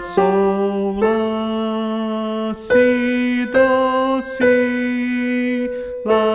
sol, la, si, do, si, la.